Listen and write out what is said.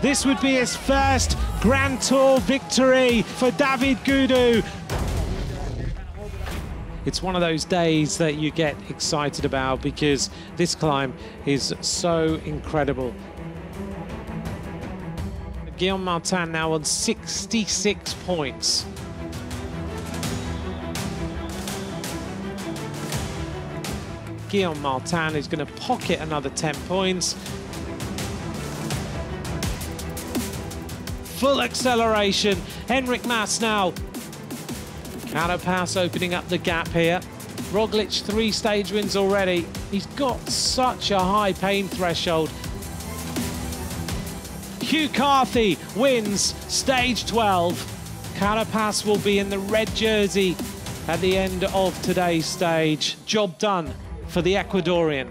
This would be his first Grand Tour victory for David Gaudu. It's one of those days that you get excited about because this climb is so incredible. Guillaume Martin now on 66 points. Guillaume Martin is going to pocket another 10 points. Full acceleration. Enric Mas now. Carapaz opening up the gap here. Roglic three stage wins already. He's got such a high pain threshold. Hugh Carthy wins stage 12. Carapaz will be in the red jersey at the end of today's stage. Job done for the Ecuadorian.